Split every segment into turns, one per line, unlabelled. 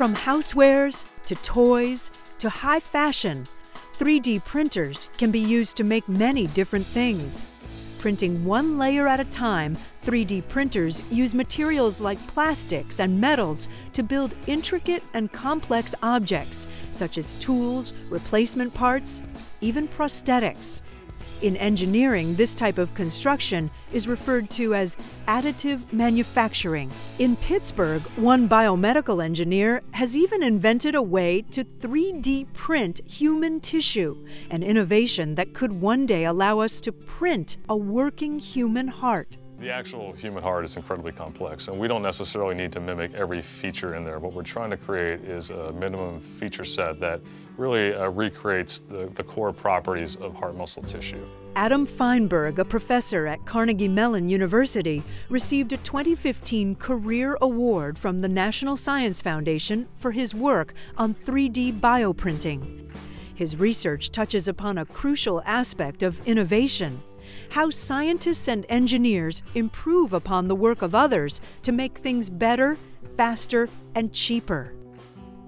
From housewares to toys to high fashion, 3D printers can be used to make many different things. Printing one layer at a time, 3D printers use materials like plastics and metals to build intricate and complex objects, such as tools, replacement parts, even prosthetics. In engineering, this type of construction is referred to as additive manufacturing. In Pittsburgh, one biomedical engineer has even invented a way to 3D print human tissue, an innovation that could one day allow us to print a working human heart.
The actual human heart is incredibly complex, and we don't necessarily need to mimic every feature in there. What we're trying to create is a minimum feature set that really uh, recreates the, the core properties of heart muscle tissue.
Adam Feinberg, a professor at Carnegie Mellon University, received a 2015 Career Award from the National Science Foundation for his work on 3D bioprinting. His research touches upon a crucial aspect of innovation how scientists and engineers improve upon the work of others to make things better, faster, and cheaper.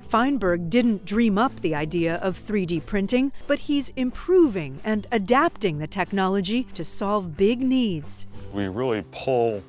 Feinberg didn't dream up the idea of 3D printing, but he's improving and adapting the technology to solve big needs.
We really pull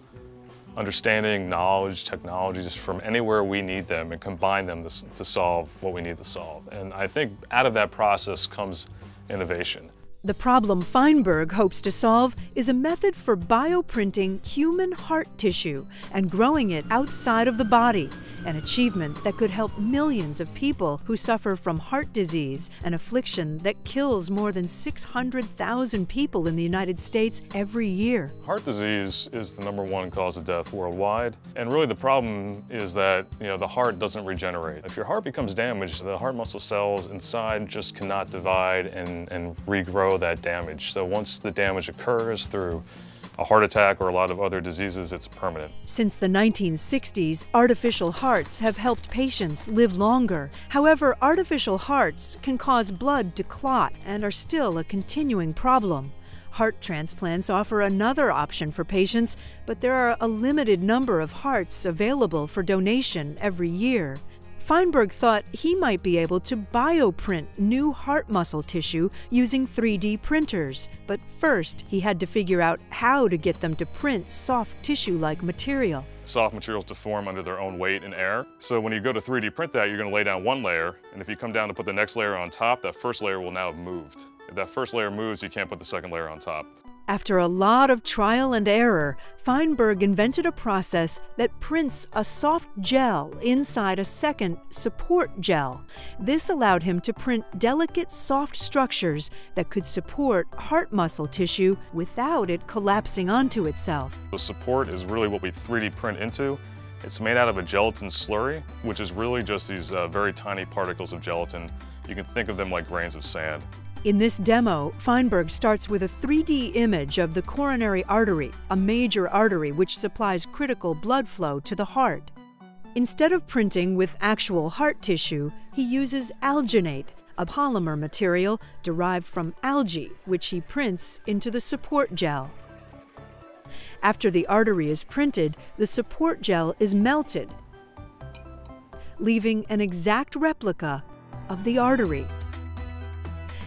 understanding, knowledge, technologies from anywhere we need them and combine them to, to solve what we need to solve. And I think out of that process comes innovation.
The problem Feinberg hopes to solve is a method for bioprinting human heart tissue and growing it outside of the body, an achievement that could help millions of people who suffer from heart disease, an affliction that kills more than 600,000 people in the United States every year.
Heart disease is the number one cause of death worldwide, and really the problem is that you know the heart doesn't regenerate. If your heart becomes damaged, the heart muscle cells inside just cannot divide and, and regrow that damage. So once the damage occurs through a heart attack or a lot of other diseases, it's permanent.
Since the 1960s, artificial hearts have helped patients live longer. However, artificial hearts can cause blood to clot and are still a continuing problem. Heart transplants offer another option for patients, but there are a limited number of hearts available for donation every year. Feinberg thought he might be able to bioprint new heart muscle tissue using 3D printers. But first, he had to figure out how to get them to print soft tissue like material.
Soft materials deform under their own weight and air. So when you go to 3D print that, you're going to lay down one layer, and if you come down to put the next layer on top, that first layer will now have moved. If that first layer moves, you can't put the second layer on top.
After a lot of trial and error, Feinberg invented a process that prints a soft gel inside a second support gel. This allowed him to print delicate, soft structures that could support heart muscle tissue without it collapsing onto itself.
The support is really what we 3D print into. It's made out of a gelatin slurry, which is really just these uh, very tiny particles of gelatin. You can think of them like grains of sand.
In this demo, Feinberg starts with a 3D image of the coronary artery, a major artery which supplies critical blood flow to the heart. Instead of printing with actual heart tissue, he uses alginate, a polymer material derived from algae, which he prints into the support gel. After the artery is printed, the support gel is melted, leaving an exact replica of the artery.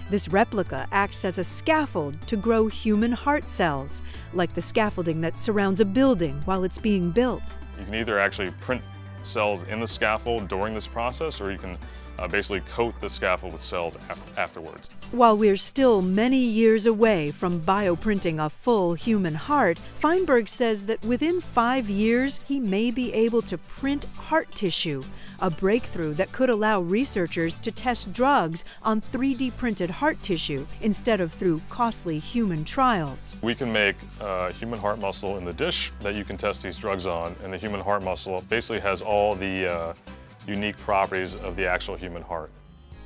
This replica acts as a scaffold to grow human heart cells, like the scaffolding that surrounds a building while it's being built.
You can either actually print cells in the scaffold during this process, or you can uh, basically coat the scaffold with cells af afterwards.
While we're still many years away from bioprinting a full human heart, Feinberg says that within five years he may be able to print heart tissue, a breakthrough that could allow researchers to test drugs on 3D printed heart tissue instead of through costly human trials.
We can make uh, human heart muscle in the dish that you can test these drugs on, and the human heart muscle basically has all the uh, unique properties of the actual human heart.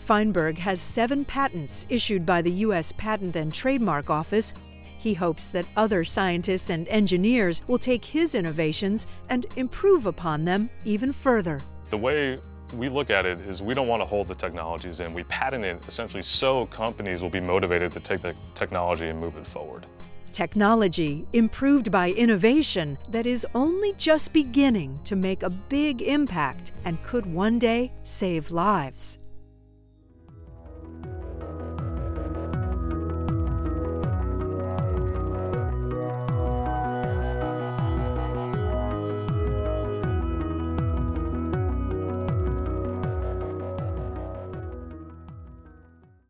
Feinberg has seven patents issued by the U.S. Patent and Trademark Office. He hopes that other scientists and engineers will take his innovations and improve upon them even further.
The way we look at it is we don't want to hold the technologies in. We patent it essentially so companies will be motivated to take the technology and move it forward.
Technology improved by innovation that is only just beginning to make a big impact and could one day save lives.